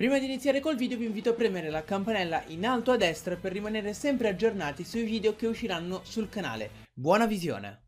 Prima di iniziare col video vi invito a premere la campanella in alto a destra per rimanere sempre aggiornati sui video che usciranno sul canale. Buona visione!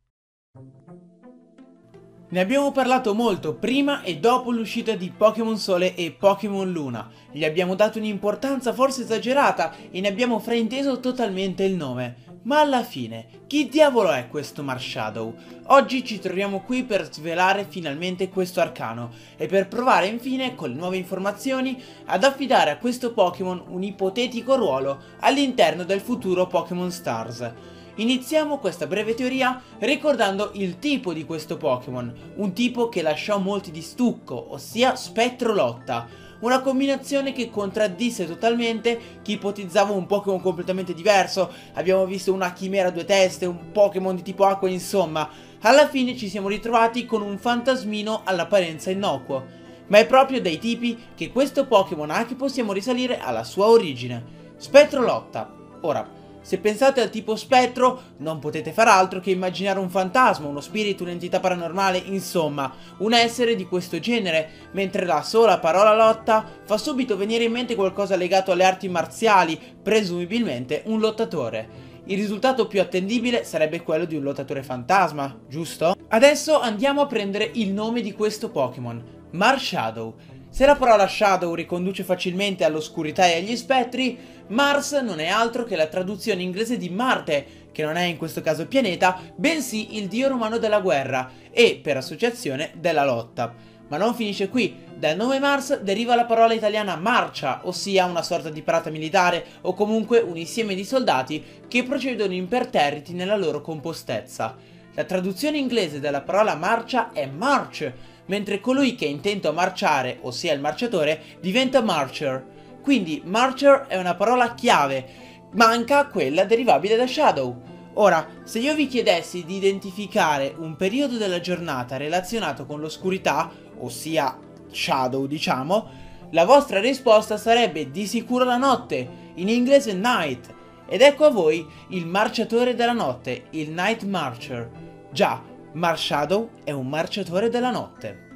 Ne abbiamo parlato molto prima e dopo l'uscita di Pokémon Sole e Pokémon Luna. Gli abbiamo dato un'importanza forse esagerata e ne abbiamo frainteso totalmente il nome. Ma alla fine, chi diavolo è questo Marshadow? Oggi ci troviamo qui per svelare finalmente questo arcano e per provare infine, con le nuove informazioni, ad affidare a questo Pokémon un ipotetico ruolo all'interno del futuro Pokémon Stars. Iniziamo questa breve teoria ricordando il tipo di questo Pokémon, un tipo che lasciò molti di stucco, ossia Spettro Lotta, una combinazione che contraddisse totalmente chi ipotizzava un Pokémon completamente diverso, abbiamo visto una chimera a due teste, un Pokémon di tipo acqua, insomma, alla fine ci siamo ritrovati con un fantasmino all'apparenza innocuo, ma è proprio dai tipi che questo Pokémon ha che possiamo risalire alla sua origine. Spettro Lotta. Ora, se pensate al tipo spettro, non potete far altro che immaginare un fantasma, uno spirito, un'entità paranormale, insomma, un essere di questo genere, mentre la sola parola lotta fa subito venire in mente qualcosa legato alle arti marziali, presumibilmente un lottatore. Il risultato più attendibile sarebbe quello di un lottatore fantasma, giusto? Adesso andiamo a prendere il nome di questo Pokémon, Marshadow. Se la parola Shadow riconduce facilmente all'oscurità e agli spettri, Mars non è altro che la traduzione inglese di Marte, che non è in questo caso pianeta, bensì il dio romano della guerra e, per associazione, della lotta. Ma non finisce qui, dal nome Mars deriva la parola italiana marcia, ossia una sorta di parata militare o comunque un insieme di soldati che procedono imperterriti nella loro compostezza. La traduzione inglese della parola marcia è march, mentre colui che è intento a marciare, ossia il marciatore, diventa marcher. Quindi marcher è una parola chiave, manca quella derivabile da shadow. Ora, se io vi chiedessi di identificare un periodo della giornata relazionato con l'oscurità, ossia shadow diciamo, la vostra risposta sarebbe di sicuro la notte, in inglese night. Ed ecco a voi il marciatore della notte, il Night Marcher. Già, Marshadow è un marciatore della notte.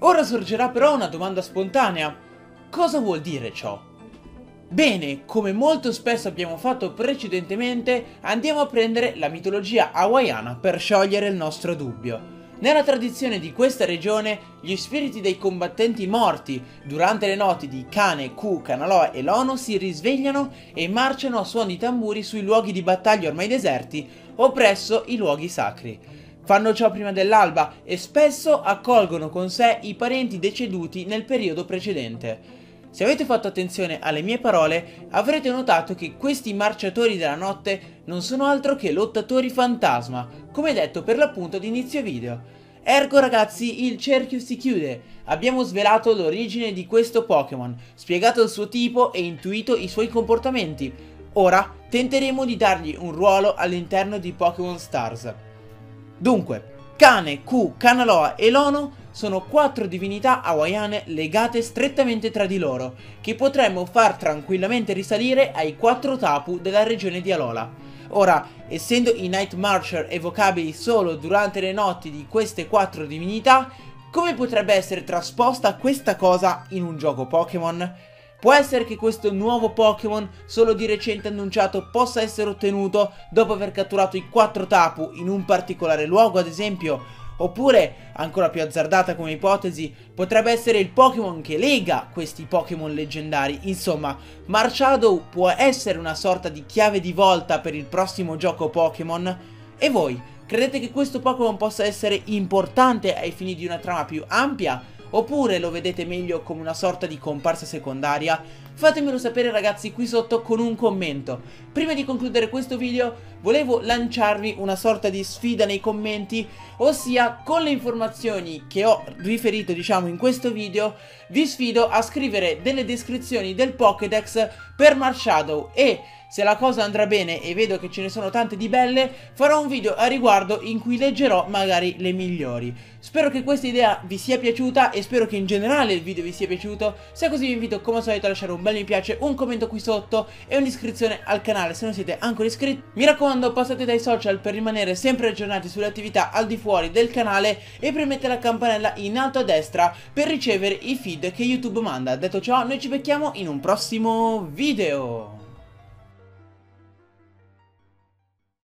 Ora sorgerà però una domanda spontanea. Cosa vuol dire ciò? Bene, come molto spesso abbiamo fatto precedentemente, andiamo a prendere la mitologia hawaiana per sciogliere il nostro dubbio. Nella tradizione di questa regione, gli spiriti dei combattenti morti durante le notti di Kane, Ku, Kanaloa e Lono si risvegliano e marciano a suoni di tamburi sui luoghi di battaglia ormai deserti o presso i luoghi sacri. Fanno ciò prima dell'alba e spesso accolgono con sé i parenti deceduti nel periodo precedente. Se avete fatto attenzione alle mie parole, avrete notato che questi marciatori della notte non sono altro che lottatori fantasma, come detto per l'appunto di inizio video. Ergo ragazzi, il cerchio si chiude. Abbiamo svelato l'origine di questo Pokémon, spiegato il suo tipo e intuito i suoi comportamenti. Ora tenteremo di dargli un ruolo all'interno di Pokémon Stars. Dunque, Kane, Ku, Kanaloa e Lono sono quattro divinità hawaiane legate strettamente tra di loro, che potremmo far tranquillamente risalire ai quattro tapu della regione di Alola. Ora, essendo i Night Marcher evocabili solo durante le notti di queste quattro divinità, come potrebbe essere trasposta questa cosa in un gioco Pokémon? Può essere che questo nuovo Pokémon, solo di recente annunciato, possa essere ottenuto dopo aver catturato i 4 Tapu in un particolare luogo, ad esempio? Oppure, ancora più azzardata come ipotesi, potrebbe essere il Pokémon che lega questi Pokémon leggendari. Insomma, Marshadow può essere una sorta di chiave di volta per il prossimo gioco Pokémon? E voi, credete che questo Pokémon possa essere importante ai fini di una trama più ampia? Oppure lo vedete meglio come una sorta di comparsa secondaria? Fatemelo sapere ragazzi qui sotto con un commento. Prima di concludere questo video volevo lanciarvi una sorta di sfida nei commenti, ossia con le informazioni che ho riferito diciamo in questo video, vi sfido a scrivere delle descrizioni del Pokédex per Marshadow e Se la cosa andrà bene e vedo che ce ne sono tante di belle, farò un video a riguardo in cui leggerò magari le migliori. Spero che questa idea vi sia piaciuta e spero che in generale il video vi sia piaciuto. Se è così vi invito come al solito a lasciare un bel mi piace, un commento qui sotto e un'iscrizione al canale se non siete ancora iscritti. Mi raccomando passate dai social per rimanere sempre aggiornati sulle attività al di fuori del canale e premete la campanella in alto a destra per ricevere i feed che YouTube manda. Detto ciò noi ci becchiamo in un prossimo video.